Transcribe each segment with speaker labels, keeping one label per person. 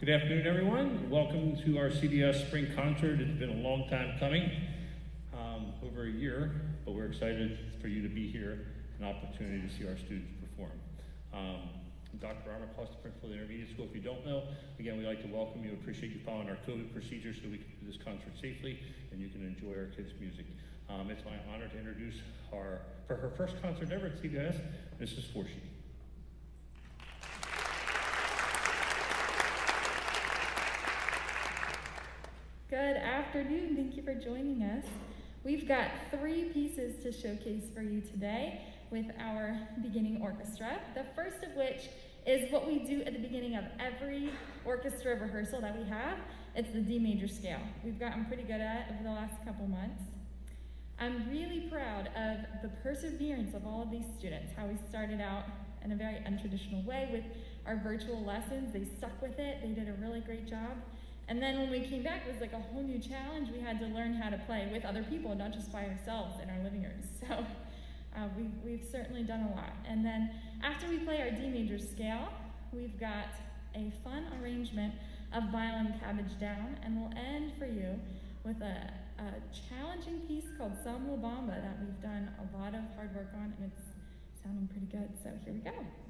Speaker 1: Good afternoon, everyone. Welcome to our CVIS Spring Concert. It's been a long time coming, um, over a year, but we're excited for you to be here, an opportunity to see our students perform. Um, Dr. Armacost, principal of the intermediate school. If you don't know, again, we'd like to welcome you, appreciate you following our COVID procedures so we can do this concert safely and you can enjoy our kids' music. Um, it's my honor to introduce our, for her first concert ever at CVIS, Mrs. Forshee.
Speaker 2: Good afternoon. Thank you for joining us. We've got three pieces to showcase for you today with our beginning orchestra. The first of which is what we do at the beginning of every orchestra rehearsal that we have. It's the D major scale. We've gotten pretty good at it over the last couple months. I'm really proud of the perseverance of all of these students, how we started out in a very untraditional way with our virtual lessons. They stuck with it, they did a really great job. And then when we came back, it was like a whole new challenge. We had to learn how to play with other people, not just by ourselves in our living rooms. So uh, we've, we've certainly done a lot. And then after we play our D major scale, we've got a fun arrangement of Boil 'Em Cabbage Down, and we'll end for you with a, a challenging piece called Some Bamba that we've done a lot of hard work on, and it's sounding pretty good. So here we go.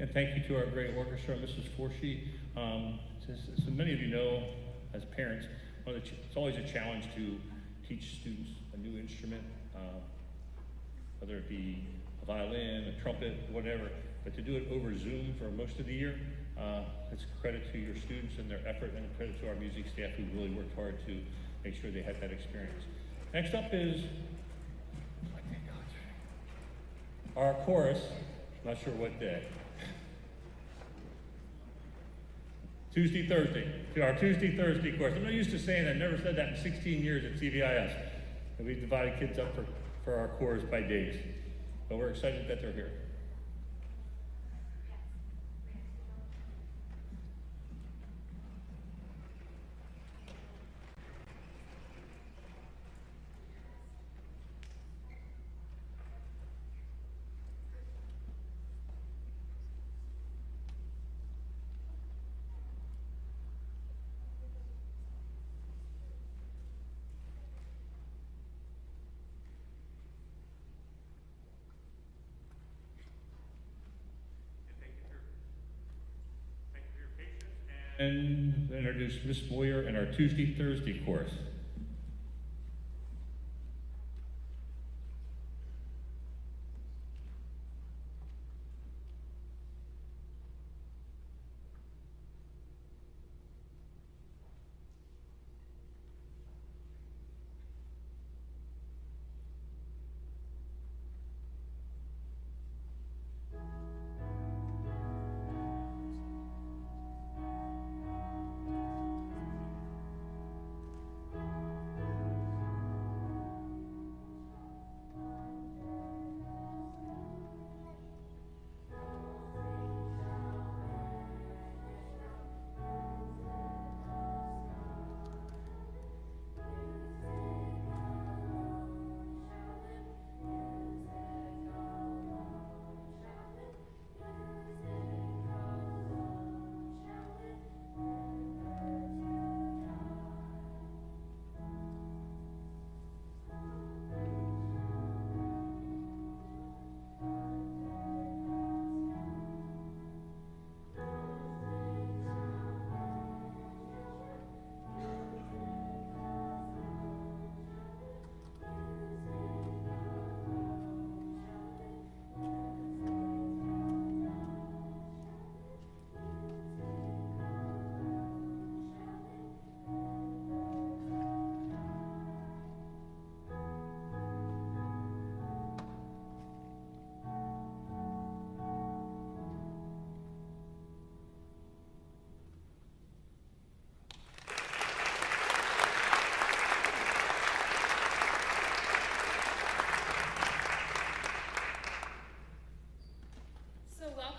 Speaker 1: And thank you to our great orchestra, Mrs. Forshee. Um, so, many of you know, as parents, it's always a challenge to teach students a new instrument, uh, whether it be a violin, a trumpet, whatever. But to do it over Zoom for most of the year, uh, it's credit to your students and their effort, and credit to our music staff who really worked hard to make sure they had that experience. Next up is our chorus. Not sure what day. Tuesday, Thursday. Our Tuesday, Thursday course. I'm not used to saying that. I've never said that in 16 years at CVIS. And we divided kids up for, for our chorus by days. But we're excited that they're here. Thank you for, thank you for your patience. And introduce Miss Boyer and our Tuesday, Thursday course.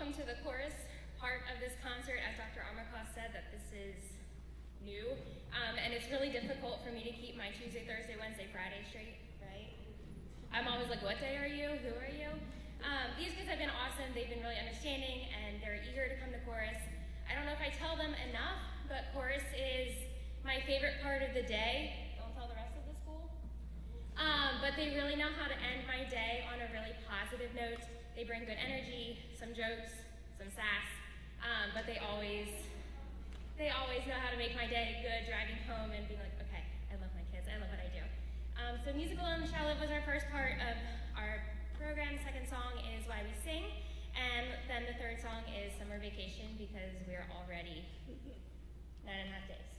Speaker 3: Welcome to the chorus part of this concert. As Dr. Armacost said, that this is new, um, and it's really difficult for me to keep my Tuesday, Thursday, Wednesday, Friday straight, right? I'm always like, what day are you? Who are you? Um, these kids have been awesome. They've been really understanding, and they're eager to come to chorus. I don't know if I tell them enough, but chorus is my favorite part of the day. Don't tell the rest of the school. Um, but they really know how to end my day on a really positive note. They bring good energy, some jokes, some sass, um, but they always, they always know how to make my day good. Driving home and being like, okay, I love my kids, I love what I do. Um, so musical shall live was our first part of our program. Second song is why we sing, and then the third song is summer vacation because we're already nine and a half days.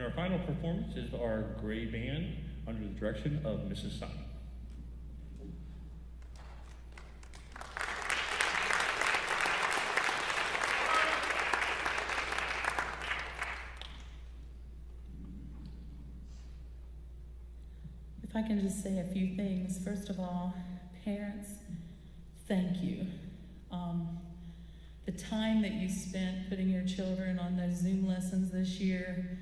Speaker 1: And our final performance is our Gray Band under the direction of Mrs. Sutton.
Speaker 4: If I can just say a few things. First of all, parents, thank you. Um, the time that you spent putting your children on those Zoom lessons this year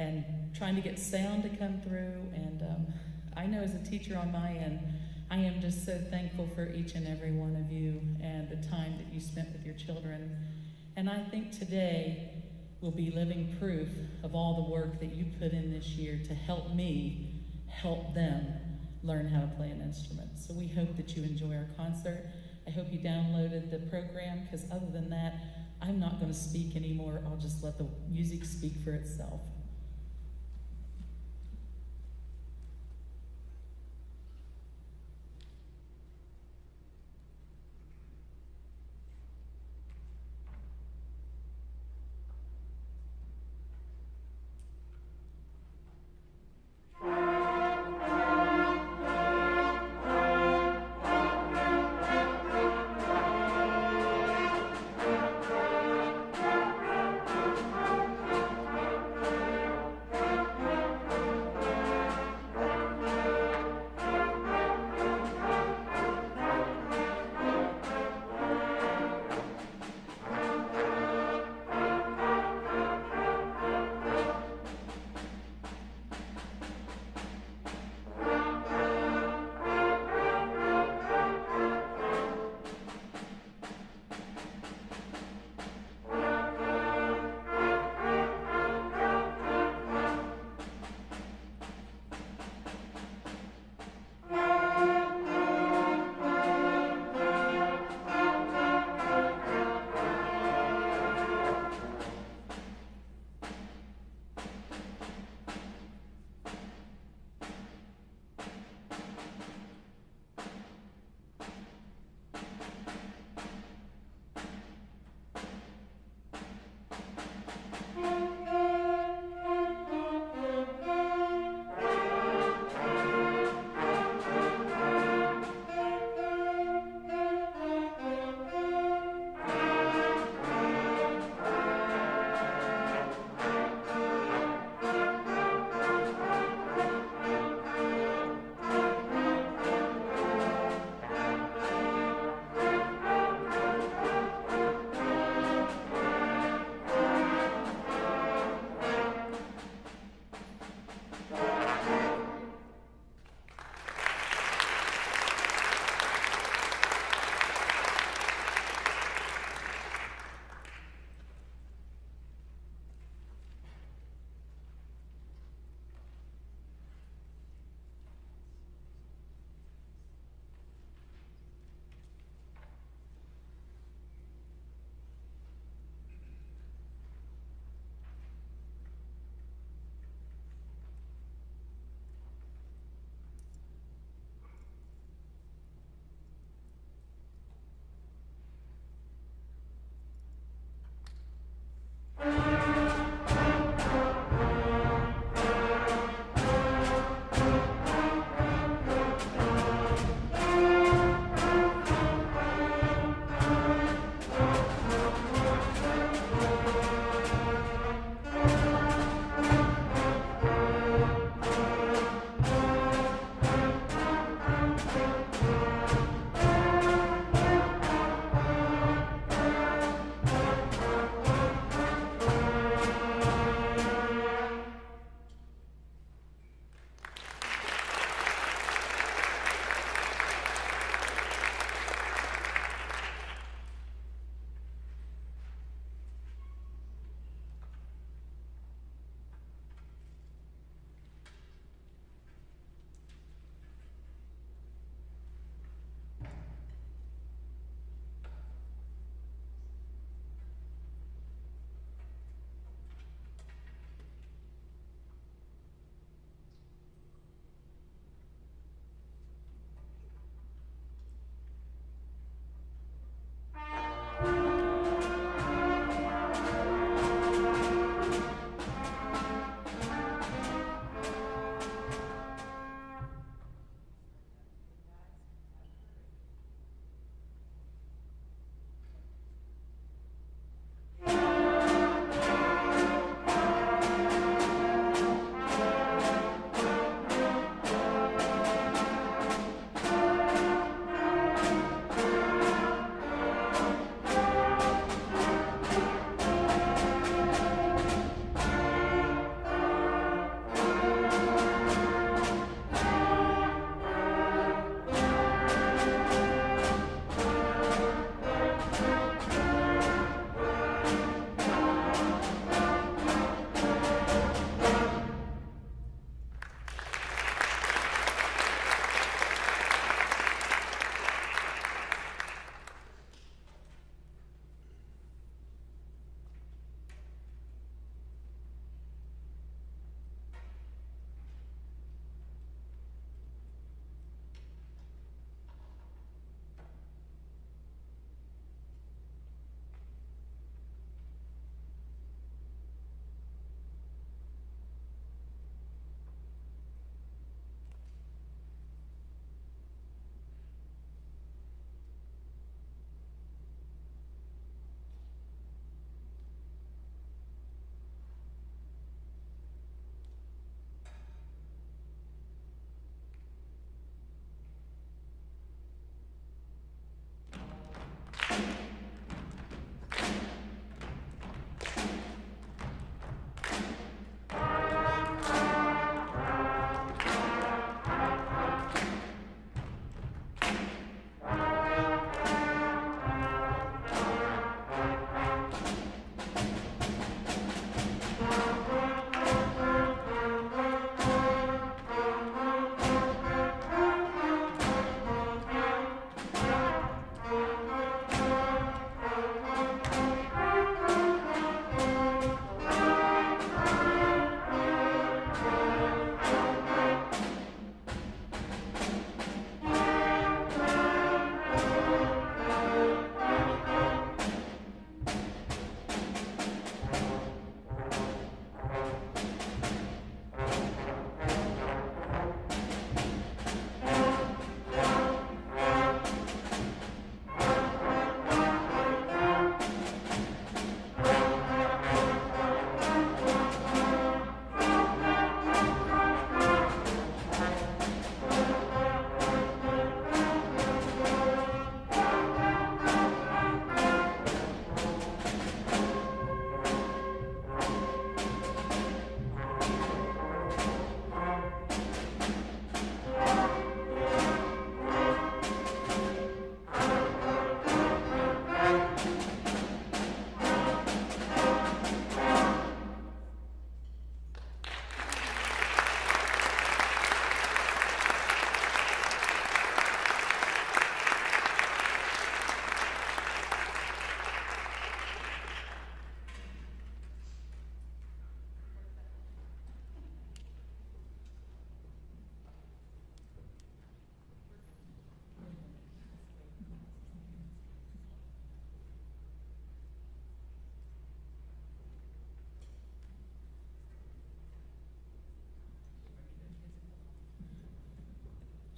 Speaker 4: and trying to get sound to come through. And um, I know as a teacher on my end, I am just so thankful for each and every one of you and the time that you spent with your children. And I think today will be living proof of all the work that you put in this year to help me help them learn how to play an instrument. So we hope that you enjoy our concert. I hope you downloaded the program because other than that, I'm not going to speak anymore. I'll just let the music speak for itself.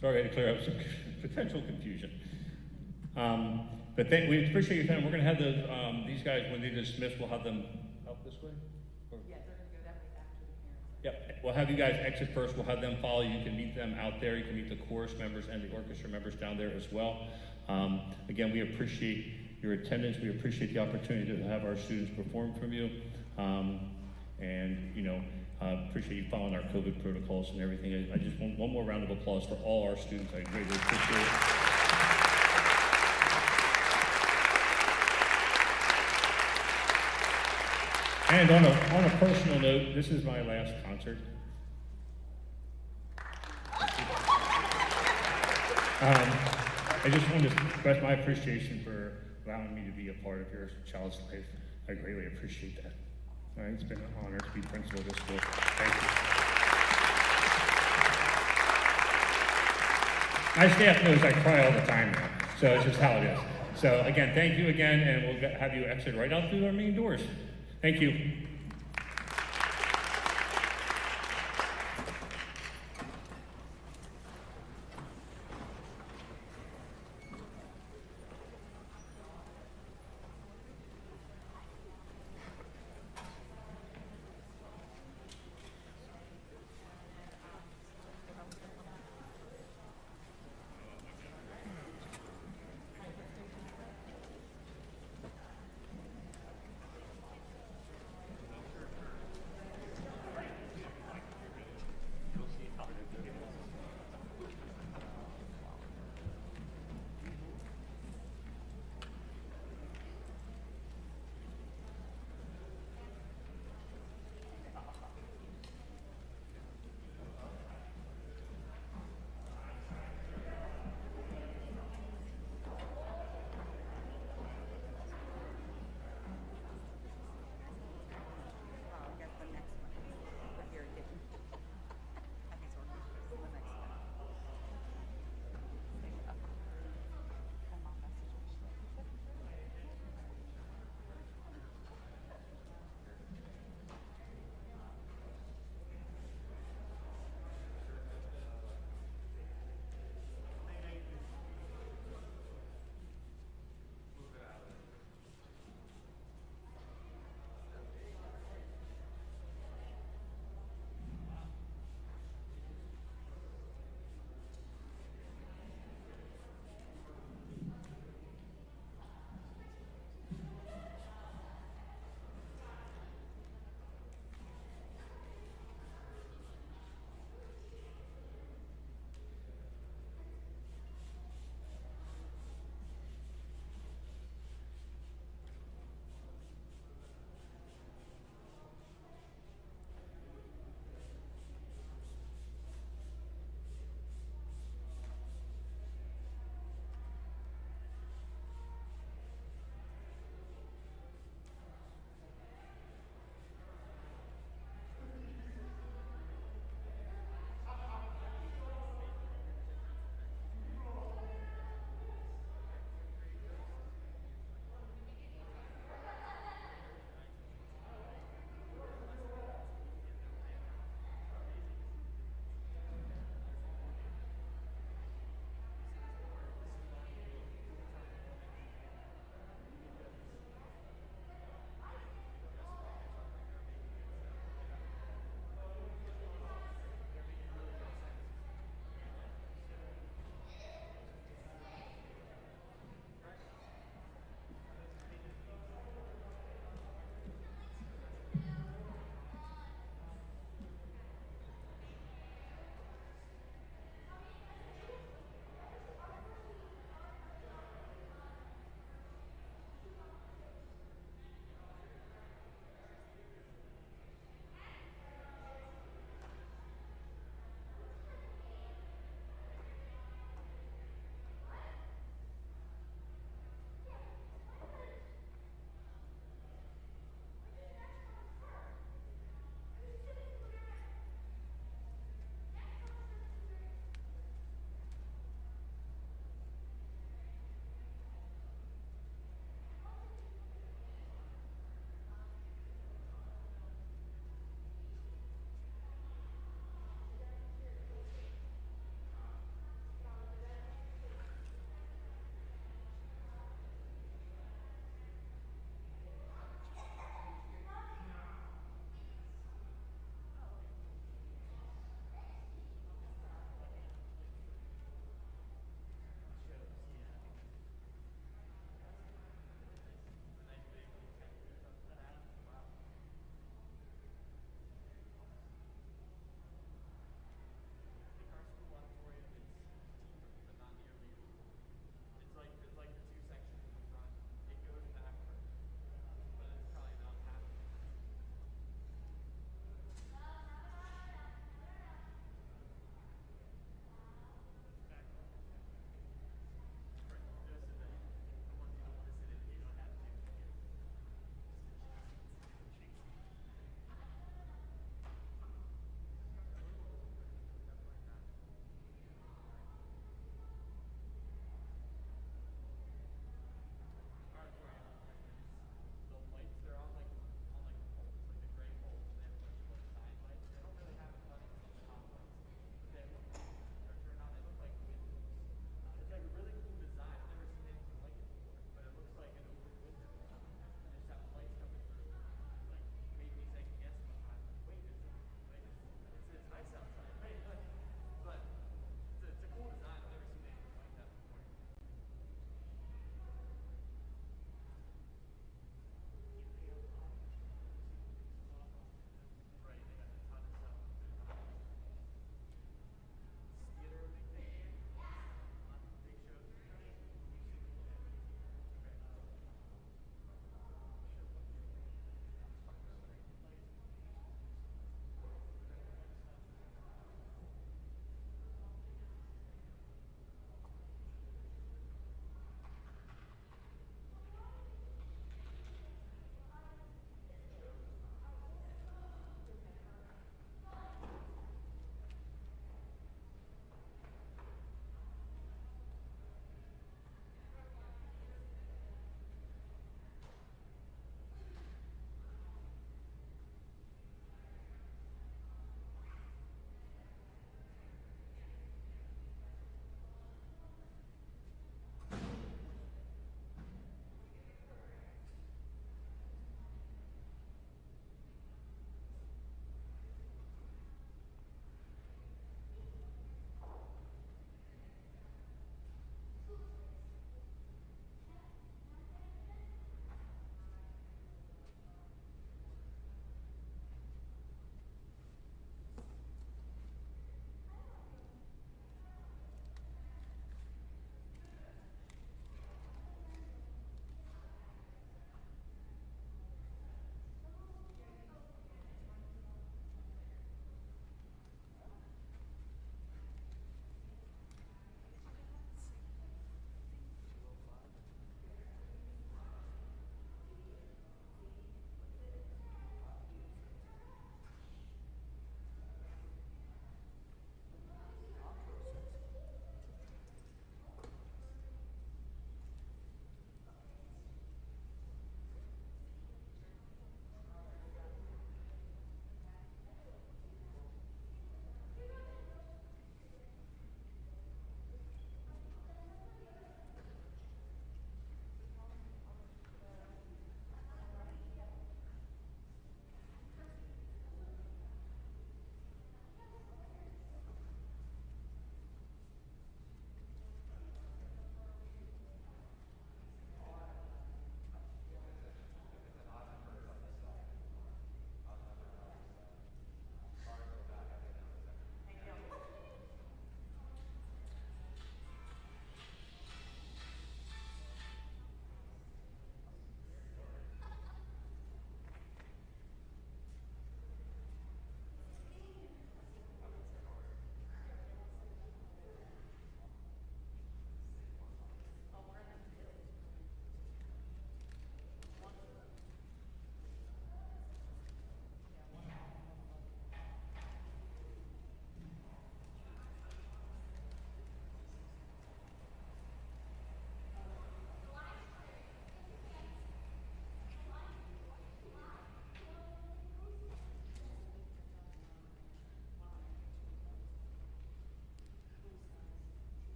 Speaker 1: Sorry I had to clear up some potential confusion. Um, but thank, we appreciate your time. We're gonna have the, um, these guys, when they dismiss, we'll have them out this way? Or-
Speaker 5: Yeah, they're gonna go that way after the parents.
Speaker 1: Yep, we'll have you guys exit first, we'll have them follow, you, you can meet them out there, you can meet the chorus members and the orchestra members down there as well. Um, again, we appreciate your attendance, we appreciate the opportunity to have our students perform from you. Um, and, you know, uh, appreciate you following our COVID protocols and everything. I- I just want one more round of applause for all our students, I greatly appreciate it. And on a, on a personal note, this is my last concert. Um, I just want to express my appreciation for allowing me to be a part of your child's life. I greatly appreciate that. Right, it's been an honor to be principal of this school. Thank you. My staff knows I cry all the time now, so it's just how it is. So again, thank you again, and we'll have you exit right out through our main doors. Thank you.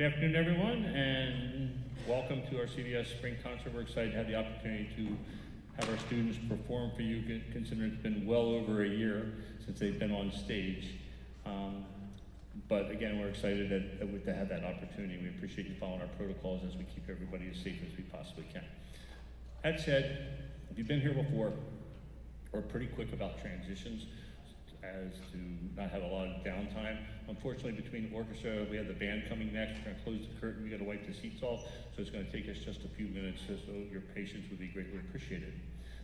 Speaker 1: Good afternoon, everyone, and welcome to our CDS Spring Concert. We're excited to have the opportunity to have our students perform for you, considering it's been well over a year since they've been on stage. Um, but again, we're excited that, that we- to have that opportunity. We appreciate you following our protocols as we keep everybody as safe as we possibly can. That said, if you've been here before, we're pretty quick about transitions as to not have a lot of downtime. Unfortunately, between the orchestra, we have the band coming next, we're gonna close the curtain, we gotta wipe the seats off, so it's gonna take us just a few minutes, so your patience would be greatly appreciated.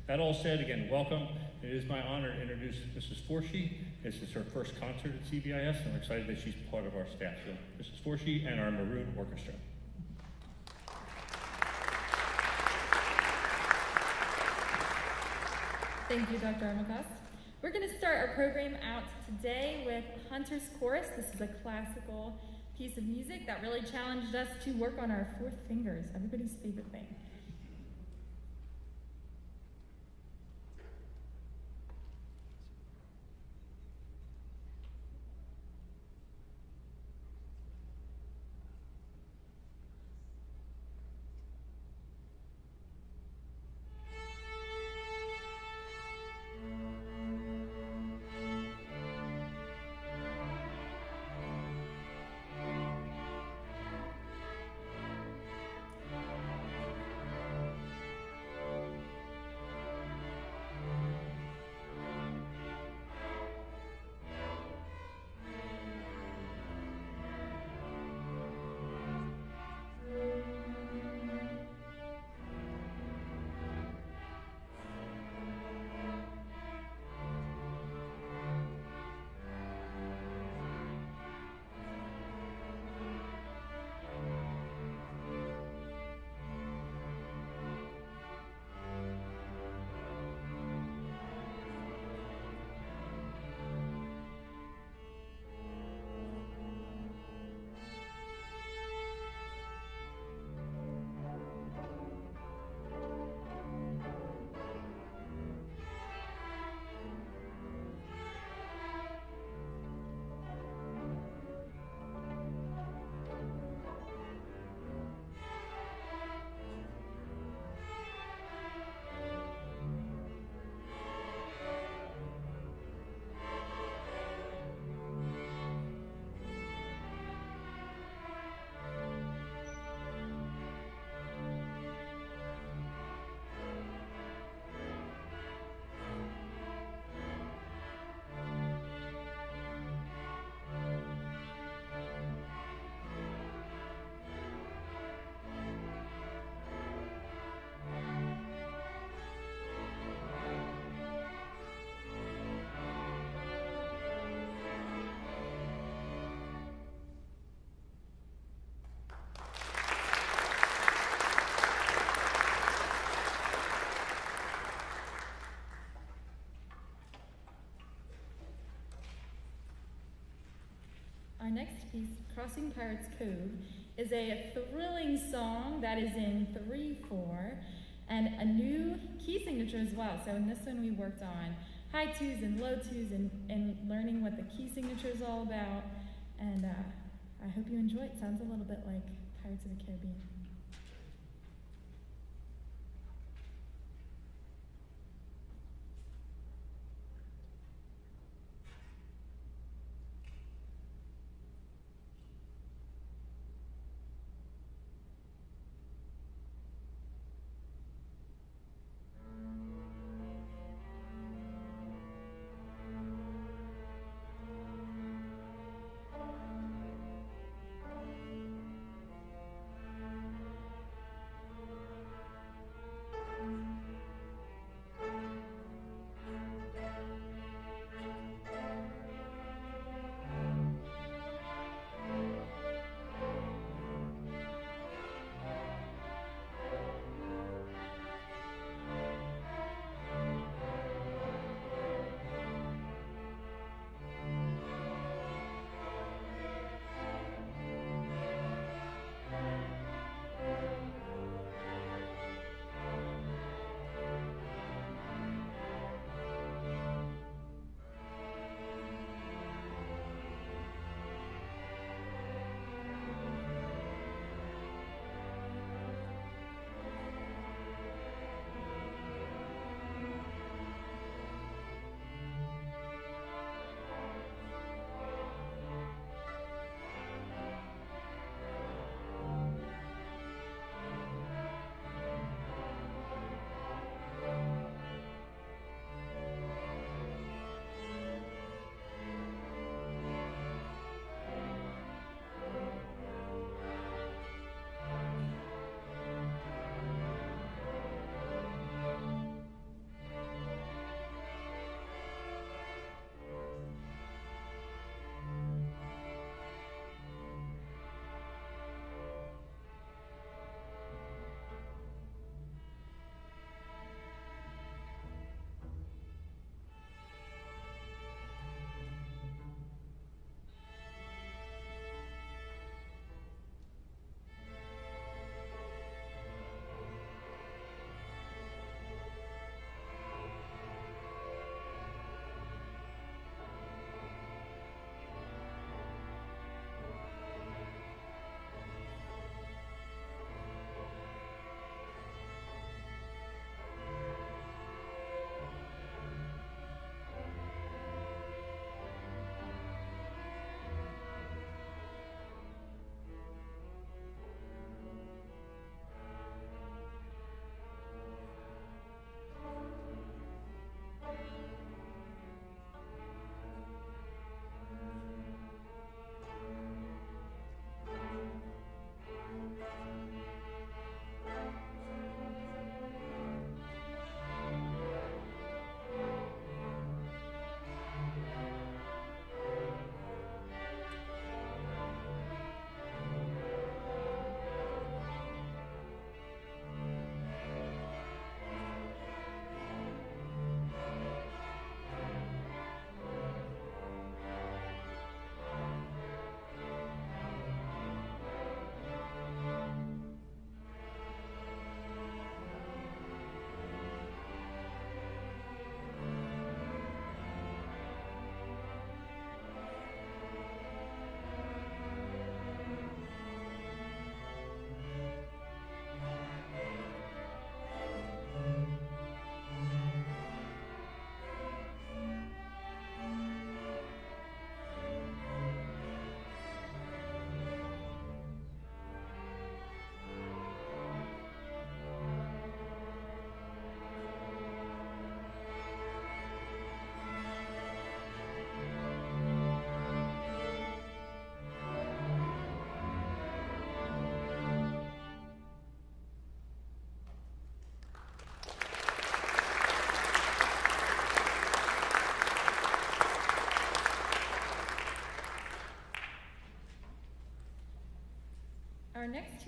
Speaker 1: That all said, again, welcome. It is my honor to introduce Mrs. Forshee. This is her first concert at CVIS, and we're excited that she's part of our staff. So, Mrs. Forshee and our Maroon Orchestra.
Speaker 2: Thank you, Dr. Armacost. We're going to start our program out today with Hunter's Chorus. This is a classical piece of music that really challenged us to work on our fourth fingers, everybody's favorite thing. Piece, Crossing Pirates Cove, is a thrilling song that is in 3 4 and a new key signature as well. So, in this one, we worked on high twos and low twos and, and learning what the key signature is all about. And uh, I hope you enjoy it. Sounds a little bit like Pirates of the Caribbean.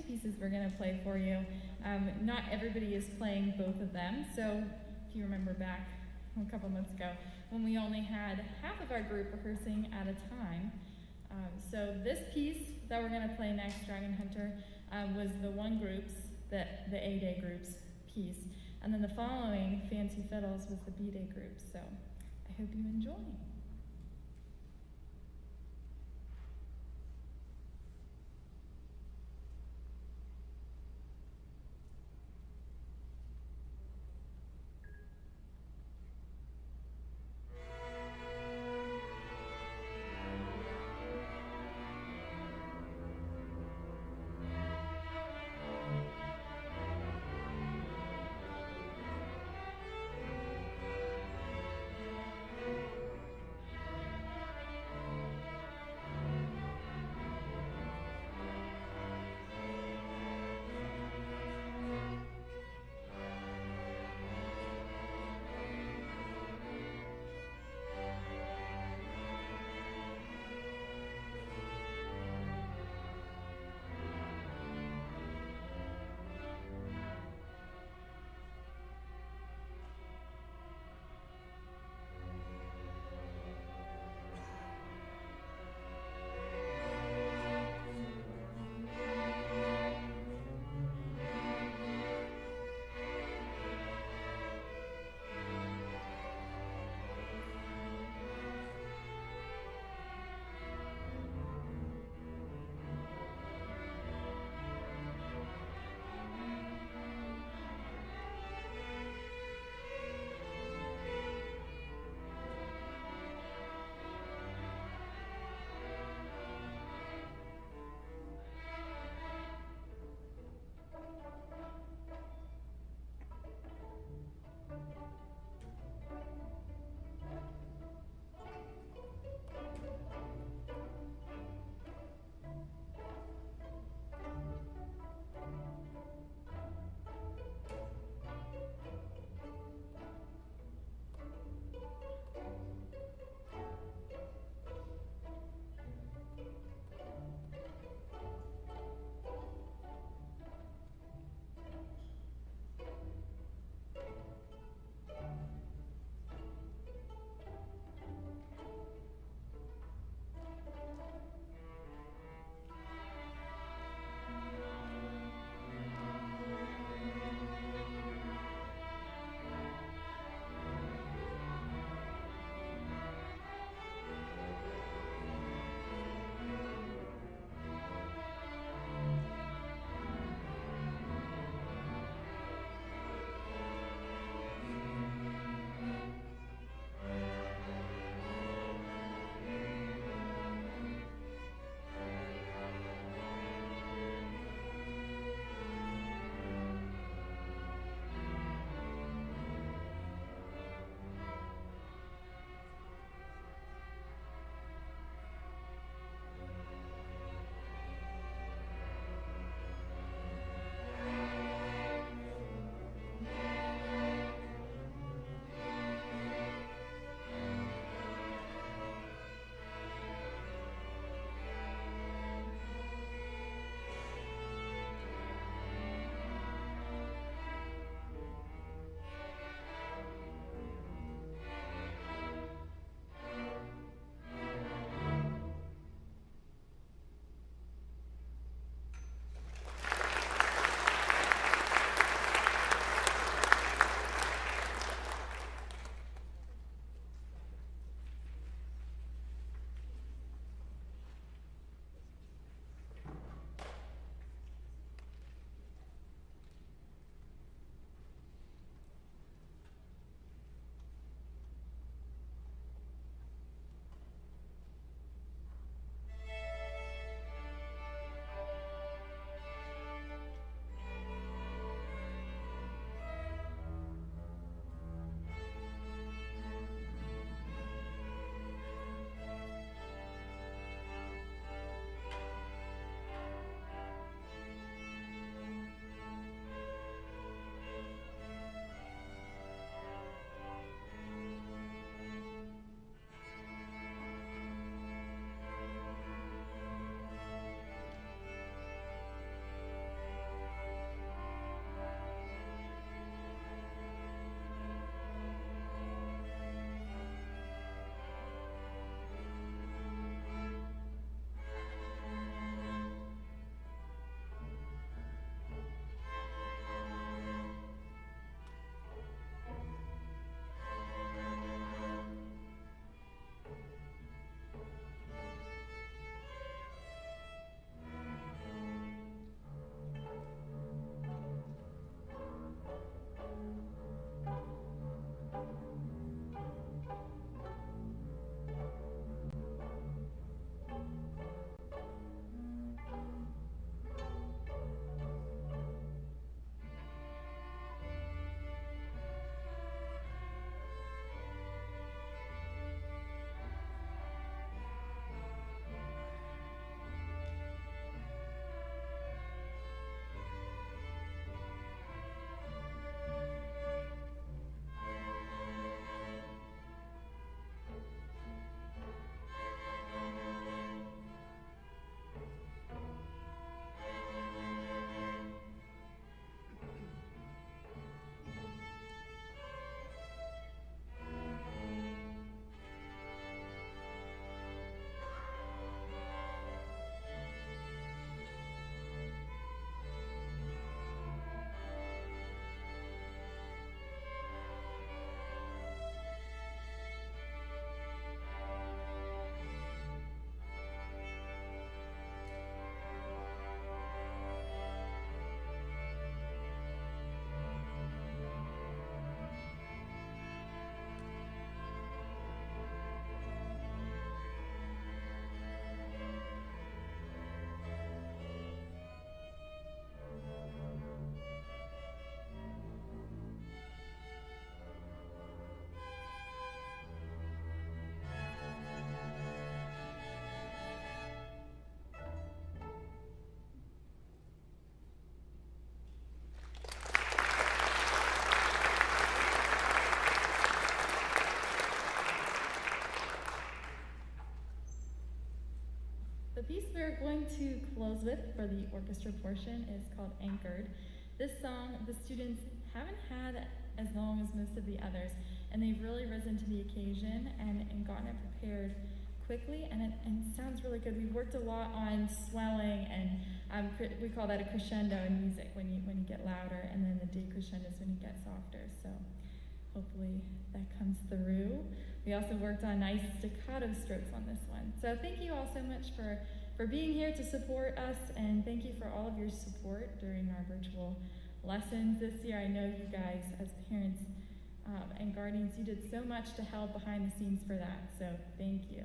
Speaker 2: Pieces we're going to play for you. Um, not everybody is playing both of them, so if you remember back a couple months ago when we only had half of our group rehearsing at a time. Um, so this piece that we're going to play next, Dragon Hunter, um, was the one group's, the A Day group's piece. And then the following, Fancy Fiddles, was the B Day group. So I hope you enjoy. To close with for the orchestra portion is called Anchored. This song the students haven't had as long as most of the others, and they've really risen to the occasion and, and gotten it prepared quickly, and it and sounds really good. We've worked a lot on swelling, and um, we call that a crescendo in music when you when you get louder, and then the decrescendo is when you get softer. So hopefully that comes through. We also worked on nice staccato strokes on this one. So thank you all so much for, for being here to support us, and thank you for all of your support during our virtual lessons this year. I know you guys, as parents um, and guardians, you did so much to help behind the scenes for that. So thank you.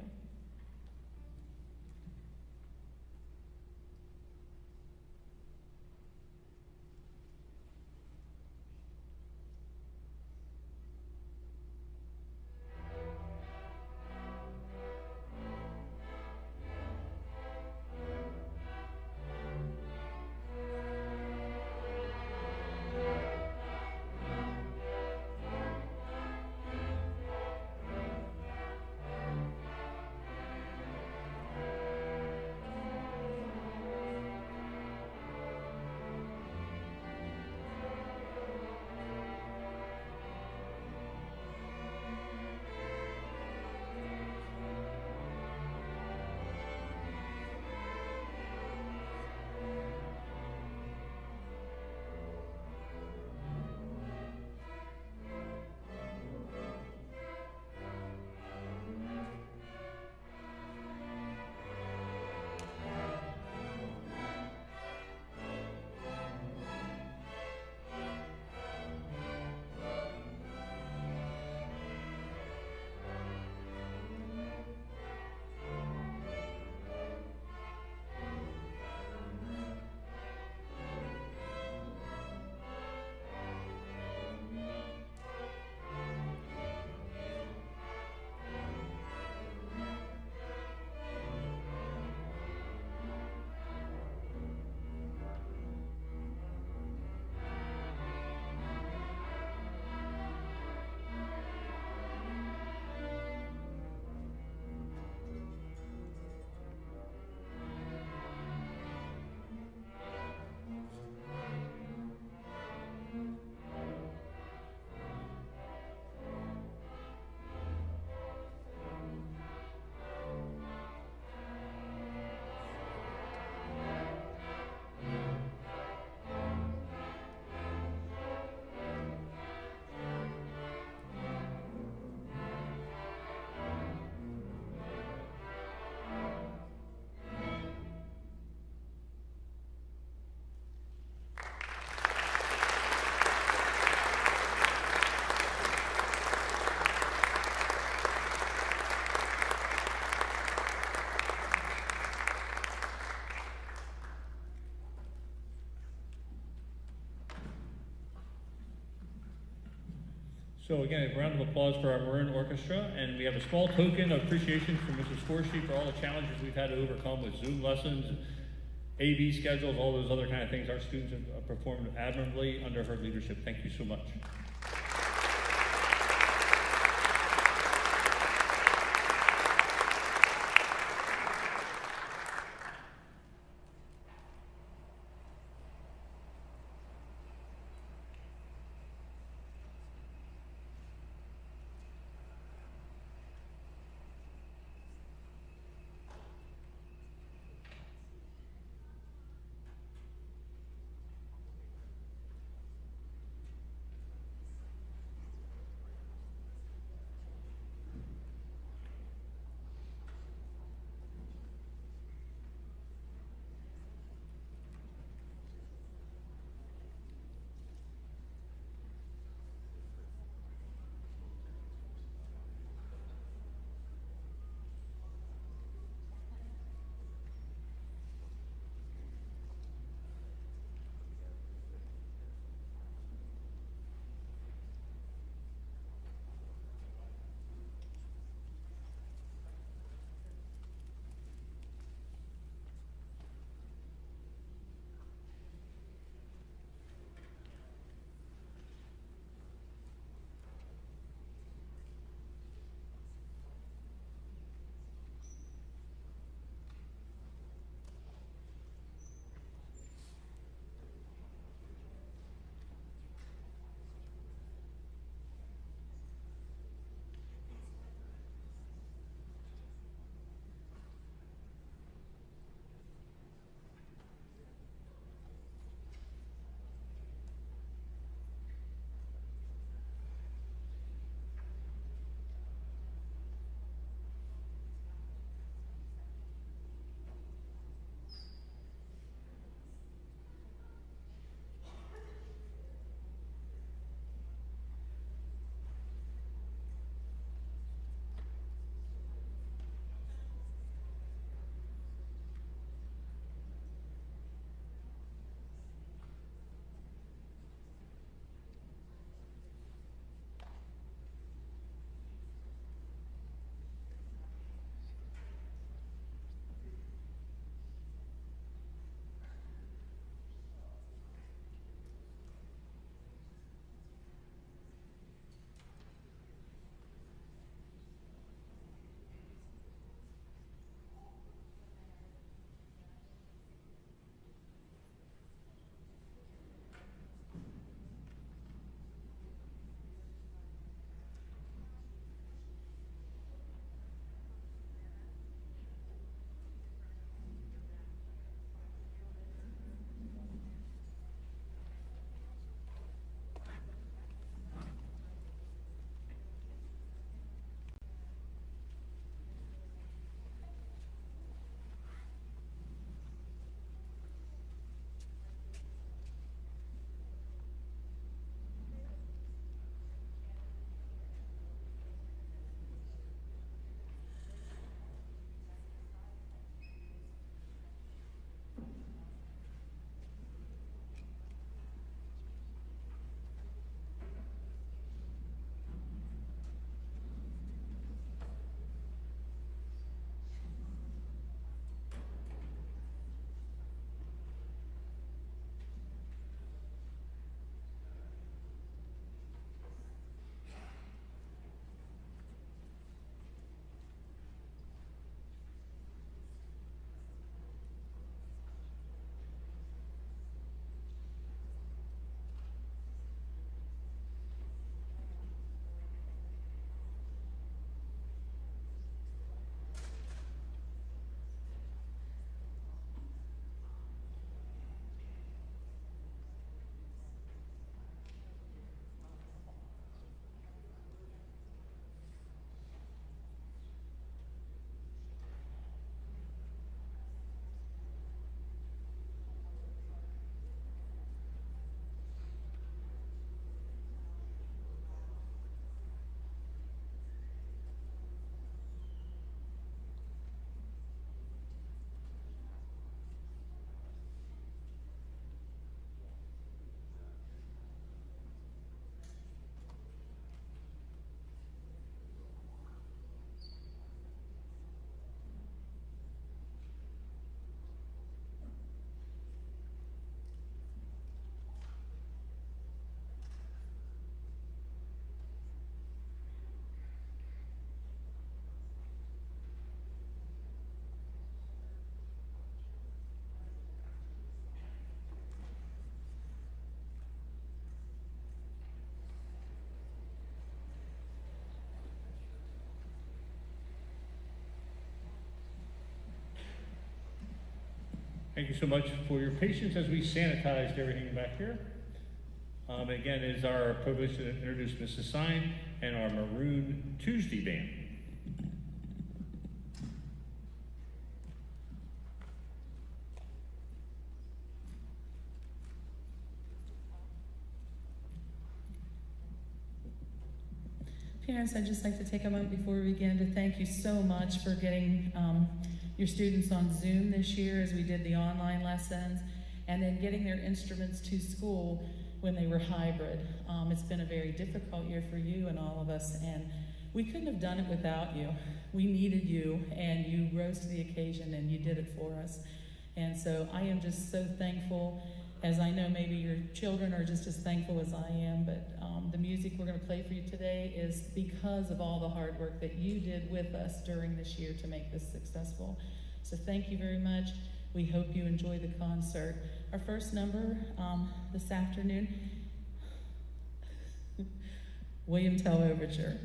Speaker 1: So again, a round of applause for our Maroon Orchestra, and we have a small token of appreciation from Mrs. Forsey for all the challenges we've had to overcome with Zoom lessons, AB schedules, all those other kind of things. Our students have performed admirably under her leadership. Thank you so much. Thank you so much for your patience as we sanitized everything back here. Um, again, it is our privilege to introduce Mrs. Sign and our Maroon Tuesday band.
Speaker 4: Parents, I'd just like to take a moment before we begin to thank you so much for getting um, your students on Zoom this year as we did the online lessons and then getting their instruments to school when they were hybrid. Um, it's been a very difficult year for you and all of us, and we couldn't have done it without you. We needed you, and you rose to the occasion and you did it for us. And so I am just so thankful as I know maybe your children are just as thankful as I am, but um, the music we're going to play for you today is because of all the hard work that you did with us during this year to make this successful. So thank you very much. We hope you enjoy the concert. Our first number um, this afternoon, William Tell Overture.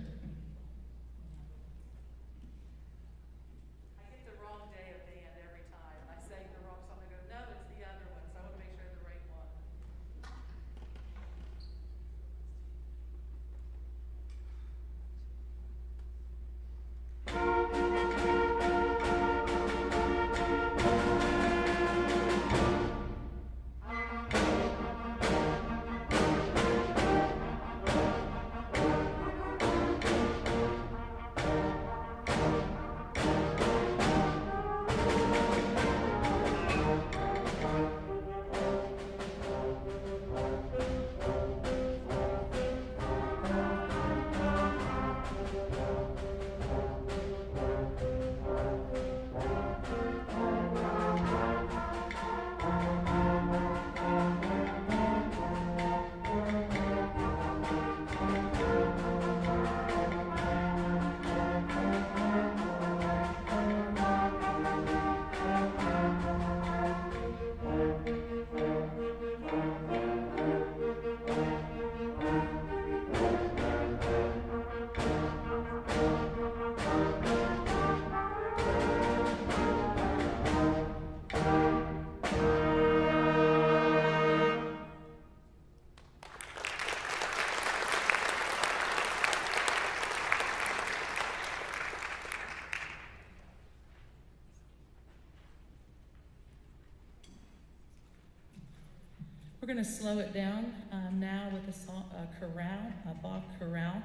Speaker 4: We're going to slow it down um, now with a, song, a chorale, a Bach chorale.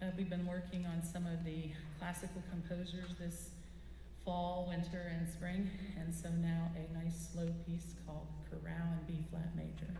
Speaker 4: Uh, we've been working on some of the classical composers this fall, winter, and spring, and so now a nice slow piece called Chorale in B flat major.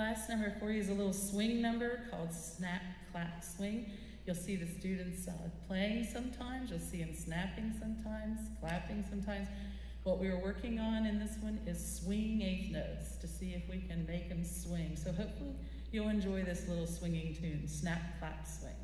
Speaker 4: Last number for you is a little swing number called Snap, Clap, Swing. You'll see the students uh, playing sometimes, you'll see them snapping sometimes, clapping sometimes. What we were working on in this one is swinging eighth notes to see if we can make them swing. So hopefully you'll enjoy this little swinging tune, Snap, Clap, Swing.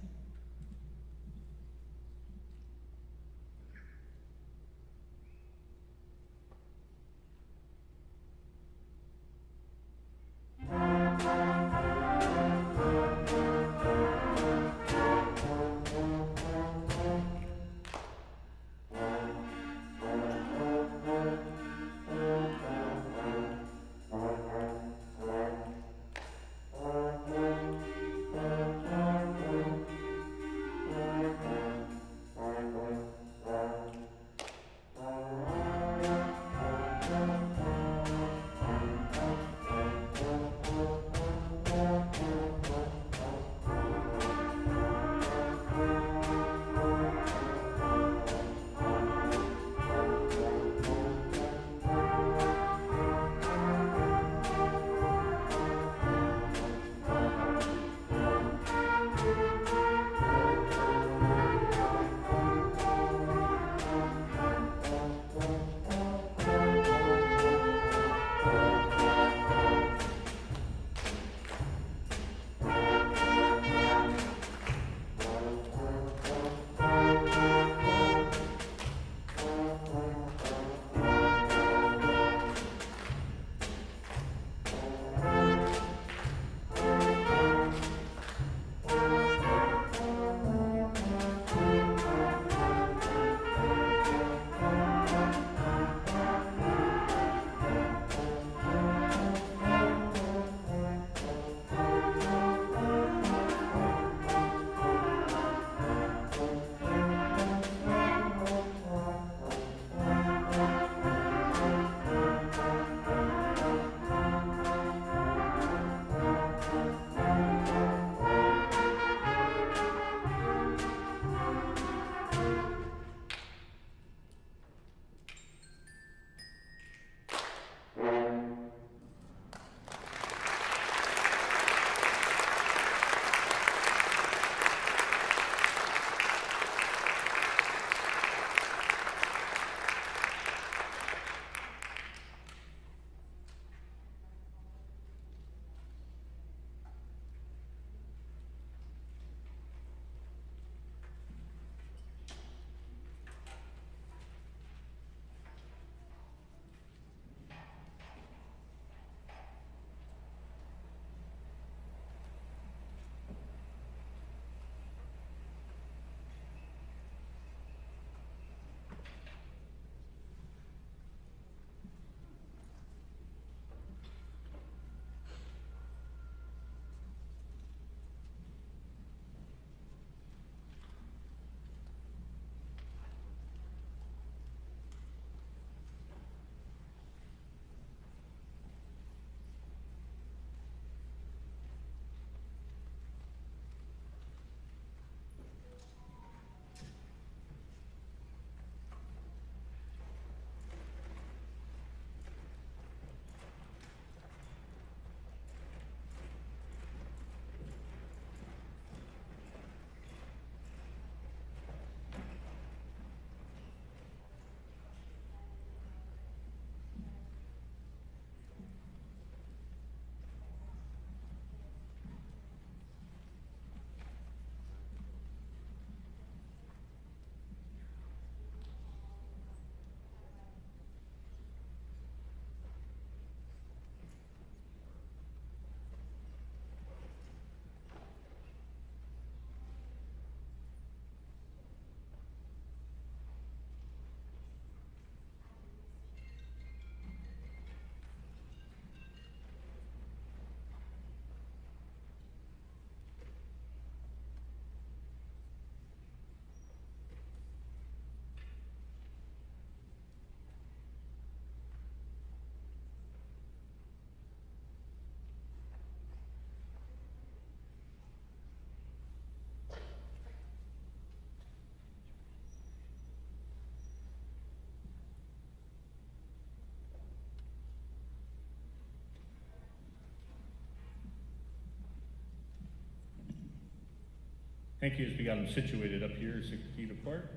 Speaker 6: Thank
Speaker 7: you as we got them situated up here, six feet apart.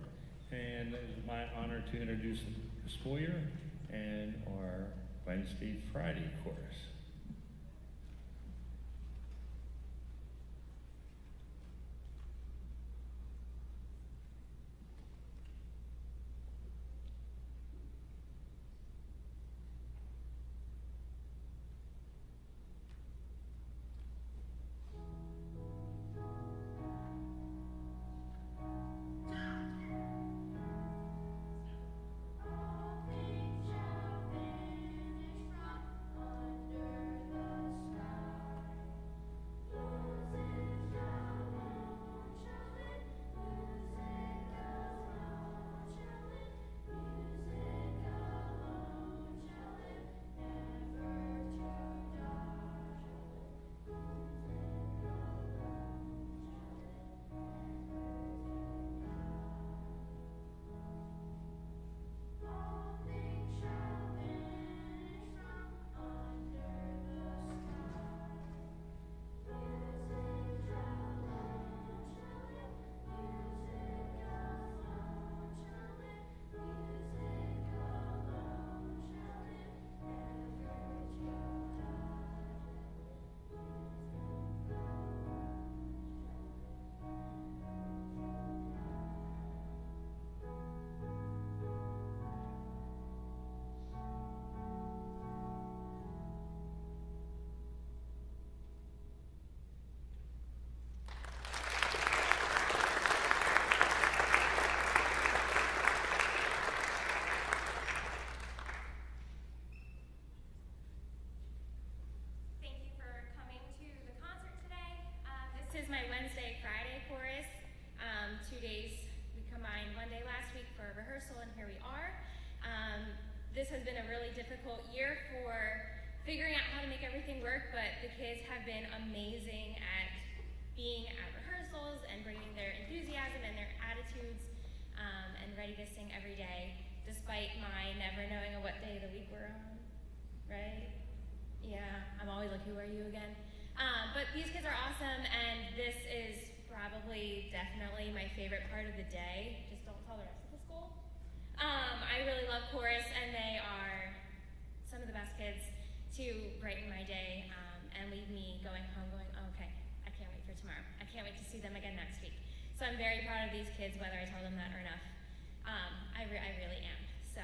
Speaker 7: And it is my honor to introduce Ms. Boyer and our Wednesday, Friday chorus.
Speaker 3: My Wednesday, Friday chorus. Um, two days, we combined one day last week for a rehearsal, and here we are. Um, this has been a really difficult year for figuring out how to make everything work, but the kids have been amazing at being at rehearsals and bringing their enthusiasm and their attitudes um, and ready to sing every day, despite my never knowing what day of the week we're on, right? Yeah, I'm always like, who are you again? Um, but these kids are awesome, and this is probably definitely my favorite part of the day. Just don't tell the rest of the school. Um, I really love chorus, and they are some of the best kids to brighten my day um, and leave me going home going, oh, okay, I can't wait for tomorrow. I can't wait to see them again next week. So I'm very proud of these kids, whether I tell them that or not. Um, I, re- I really am. So,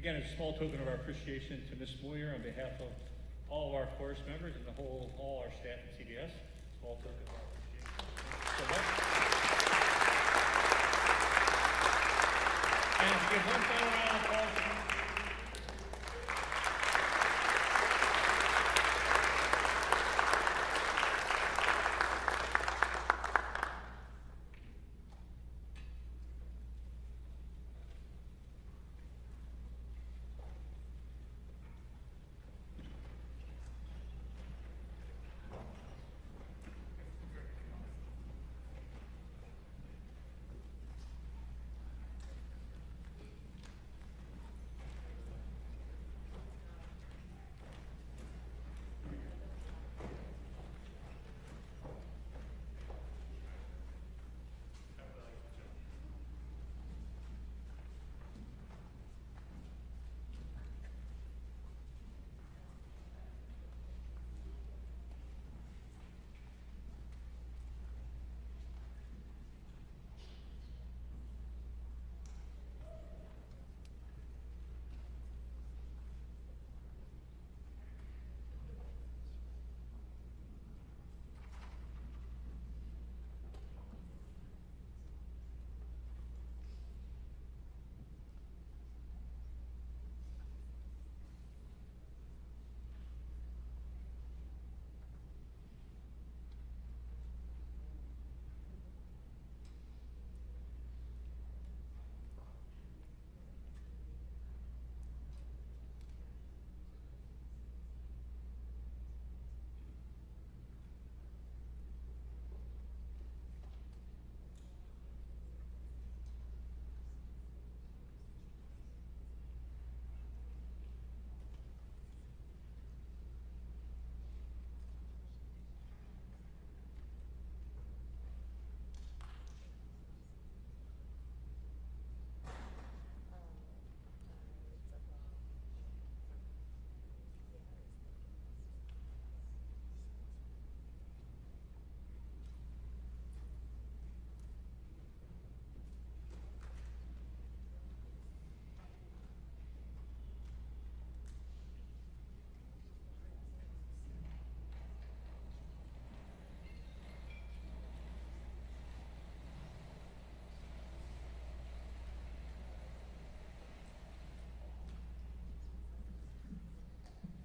Speaker 1: Again, a small token of our appreciation to Ms. Moyer on behalf of all of our chorus members and the whole, all our staff at CDS. Small token of our appreciation. So. And give one final round of applause.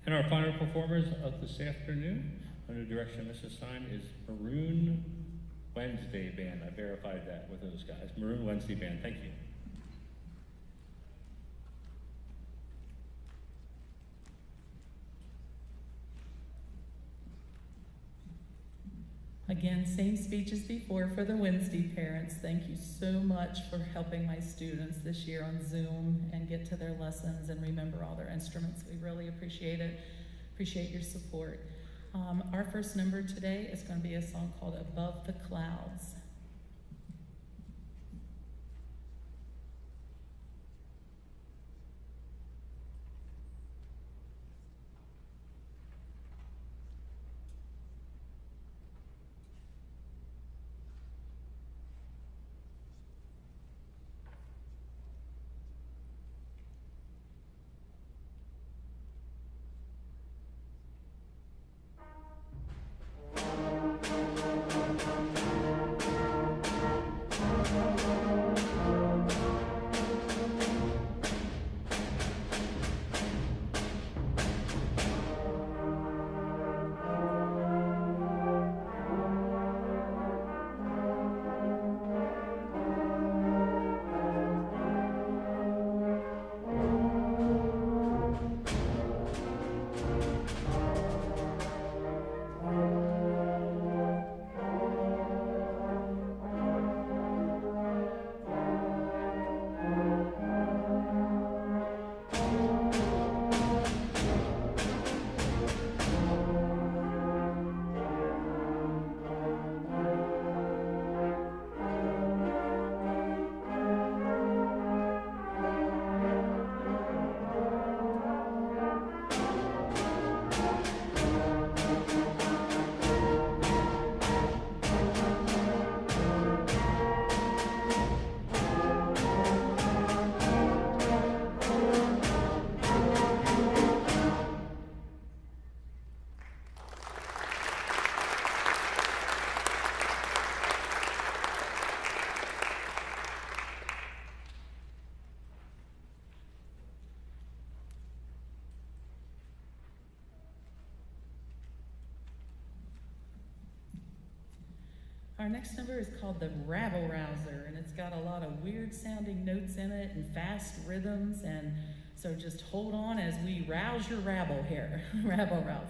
Speaker 1: And our final performers of this afternoon, under direction of Mrs. Stein, is Maroon Wednesday Band. I verified that with those guys. Maroon Wednesday Band, thank you.
Speaker 4: Again, same speech as before for the Wednesday parents. Thank you so much for helping my students this year on Zoom and get to their lessons and remember all their instruments. We really appreciate it. Appreciate your support. Um, our first number today is going to be a song called Above the Clouds. Next number is called the Rabble Rouser, and it's got a lot of weird sounding notes in it and fast rhythms. And so just hold on as we rouse your rabble here. Rabble Rouser.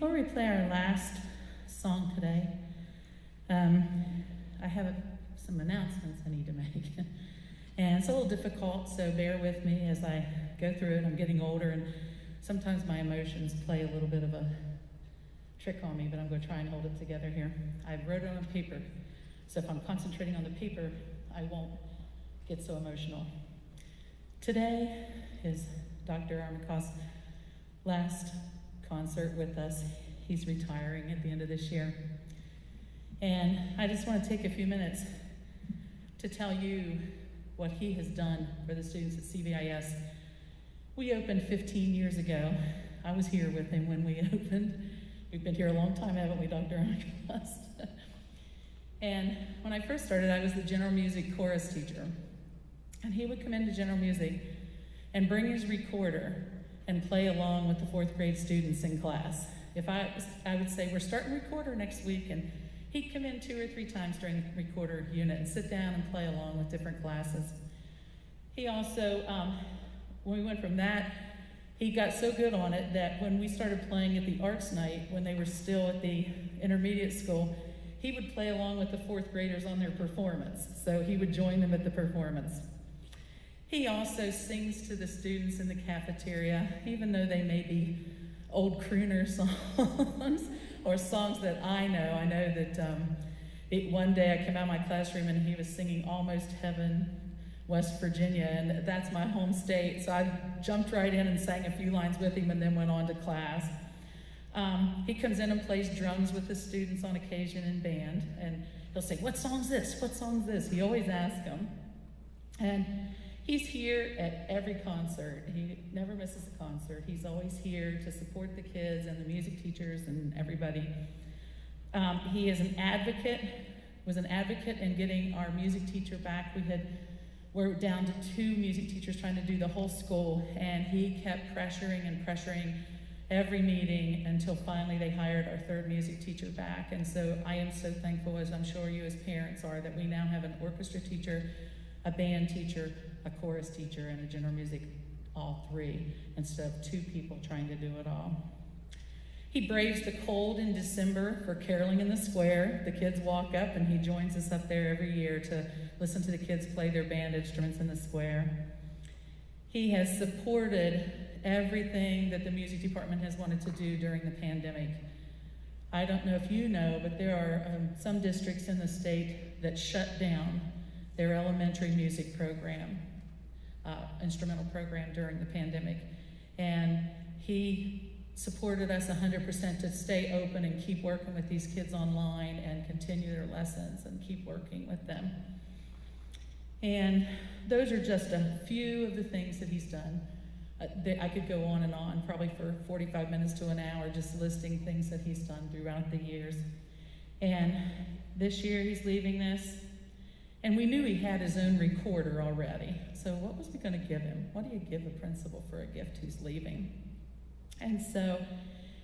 Speaker 4: Before we play our last song today, um, I have some announcements I need to make. and it's a little difficult, so bear with me as I go through it. I'm getting older, and sometimes my emotions play a little bit of a trick on me, but I'm going to try and hold it together here. I wrote it on paper, so if I'm concentrating on the paper, I won't get so emotional. Today is Dr. Armacost's last concert with us. He's retiring at the end of this year. And I just want to take a few minutes to tell you what he has done for the students at CVIS. We opened 15 years ago. I was here with him when we opened. We've been here a long time, haven't we, Dr. Armacost? and when I first started, I was the general music chorus teacher. And he would come into general music and bring his recorder and play along with the fourth grade students in class. If I, I would say, we're starting recorder next week, and he'd come in two or three times during the recorder unit and sit down and play along with different classes. He also, um, when we went from that, he got so good on it that when we started playing at the arts night, when they were still at the intermediate school, he would play along with the fourth graders on their performance. So he would join them at the performance. He also sings to the students in the cafeteria, even though they may be old crooner songs or songs that I know. I know that um, it, one day I came out of my classroom and he was singing Almost Heaven, West Virginia, and that's my home state. So I jumped right in and sang a few lines with him and then went on to class. Um, he comes in and plays drums with the students on occasion in band, and he'll say, What song's this? What song's this? He always asks them. And He's here at every concert. He never misses a concert. He's always here to support the kids and the music teachers and everybody. Um, he is an advocate, was an advocate in getting our music teacher back. We had we're down to two music teachers trying to do the whole school, and he kept pressuring and pressuring every meeting until finally they hired our third music teacher back. And so I am so thankful, as I'm sure you as parents are, that we now have an orchestra teacher, a band teacher, a chorus teacher, and a general music, all three, instead of two people trying to do it all. He braves the cold in December for caroling in the square. The kids walk up and he joins us up there every year to listen to the kids play their band instruments in the square. He has supported everything that the music department has wanted to do during the pandemic. I don't know if you know, but there are um, some districts in the state that shut down their elementary music program, uh, instrumental program during the pandemic. And he supported us 100% to stay open and keep working with these kids online and continue their lessons and keep working with them. And those are just a few of the things that he's done. Uh, they, I could go on and on, probably for 45 minutes to an hour, just listing things that he's done throughout the years. And this year he's leaving this. And we knew he had his own recorder already. So, what was we going to give him? What do you give a principal for a gift who's leaving? And so,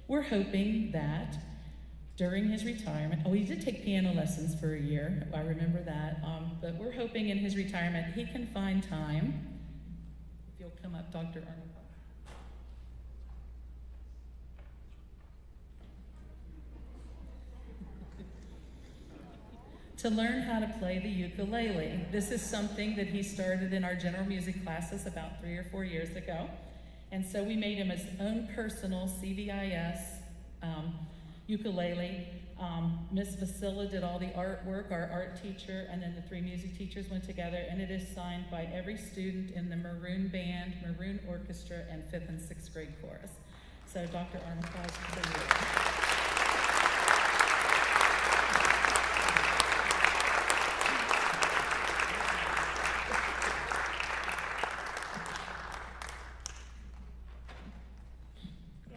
Speaker 4: we're hoping that during his retirement, oh, he did take piano lessons for a year. I remember that. Um, but we're hoping in his retirement he can find time. If you'll come up, Dr. Arnold. To learn how to play the ukulele. This is something that he started in our general music classes about three or four years ago. And so we made him his own personal CVIS um, ukulele. Um, Miss Vasilla did all the artwork, our art teacher, and then the three music teachers went together, and it is signed by every student in the Maroon Band, Maroon Orchestra, and fifth and sixth grade chorus. So, Dr. Armacost, for you.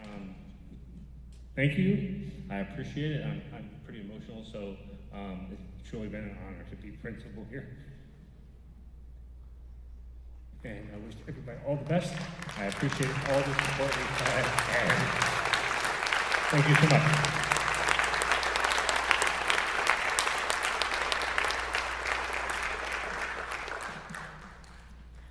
Speaker 1: Um, Thank you. I appreciate it. I'm, I'm pretty emotional, so um, it's truly been an honor to be principal here. And I wish everybody all the best. I appreciate all the support we've had. and Thank you so much.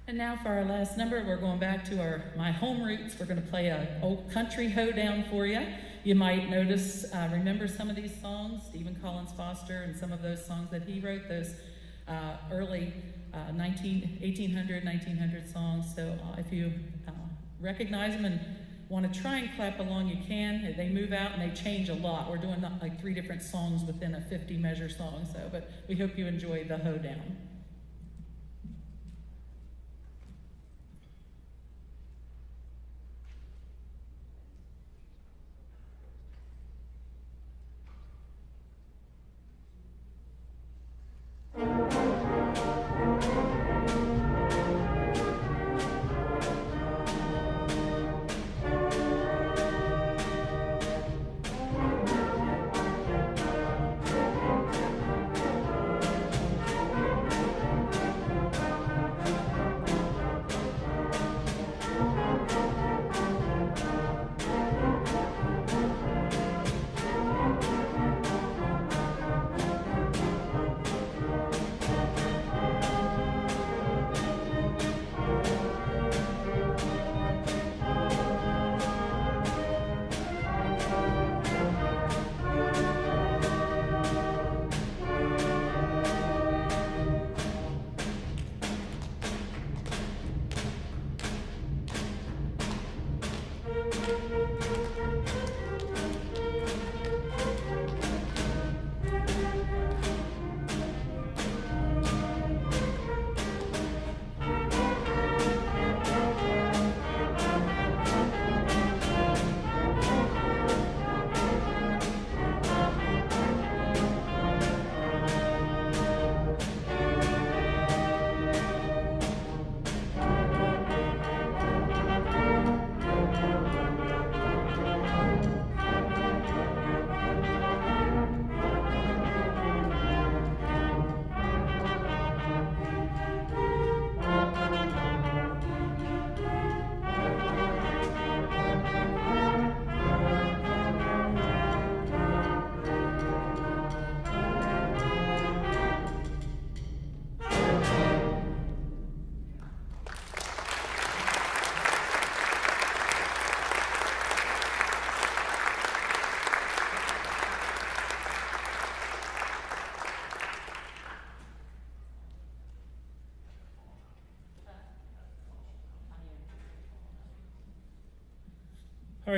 Speaker 4: And now for our last number, we're going back to our my home roots. We're going to play a old country hoedown for you. You might notice, uh, remember some of these songs, Stephen Collins Foster, and some of those songs that he wrote, those uh, early uh, 19, 1800, 1900 songs. So uh, if you uh, recognize them and want to try and clap along, you can. They move out and they change a lot. We're doing like three different songs within a 50 measure song. So, but we hope you enjoy the hoedown.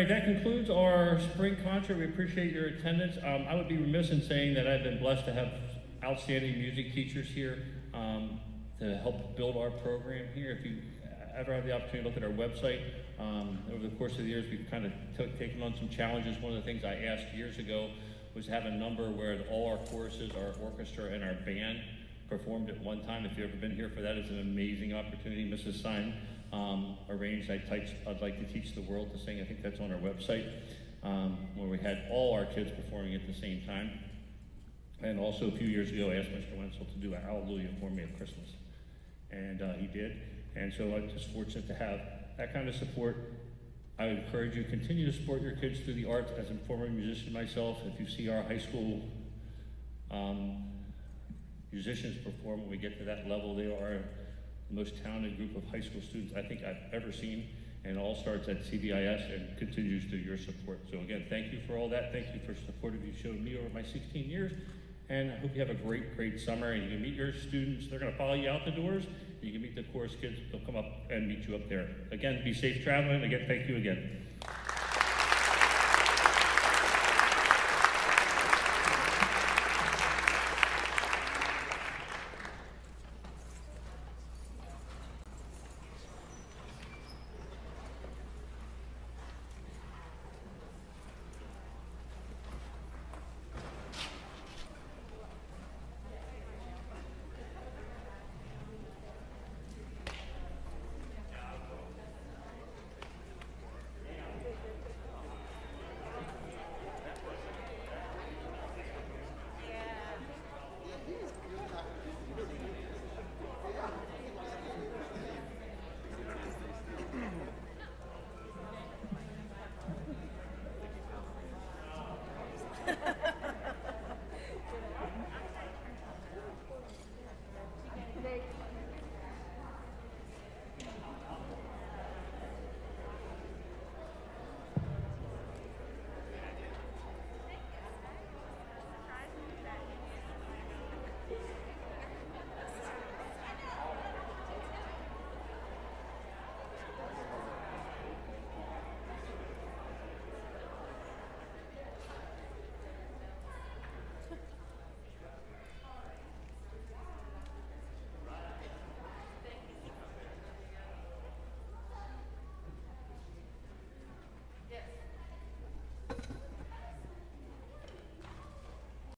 Speaker 1: Right, that concludes our spring concert. We appreciate your attendance. Um, I would be remiss in saying that I've been blessed to have outstanding music teachers here um, to help build our program here. If you ever have the opportunity to look at our website, um, over the course of the years, we've kind of taken on some challenges. One of the things I asked years ago was to have a number where all our choruses, our orchestra, and our band performed at one time. If you've ever been here for that, it's an amazing opportunity. Mrs. Stein um, arranged, I teach, I'd like to teach the world to sing. I think that's on our website, um, where we had all our kids performing at the same time. And also a few years ago, I asked Mr. Wenzel to do a Hallelujah for me at Christmas. And uh, he did. And so I'm just fortunate to have that kind of support. I would encourage you to continue to support your kids through the arts. As a former musician myself, if you see our high school um, musicians perform when we get to that level, they are the most talented group of high school students I think I've ever seen. And all starts at CVIS and continues through your support. So again, thank you for all that. Thank you for the support you showed me over my 16 years. And I hope you have a great, great summer and you can meet your students. They're going to follow you out the doors. You can meet the chorus kids. They'll come up and meet you up there. Again, be safe traveling. Again, thank you again.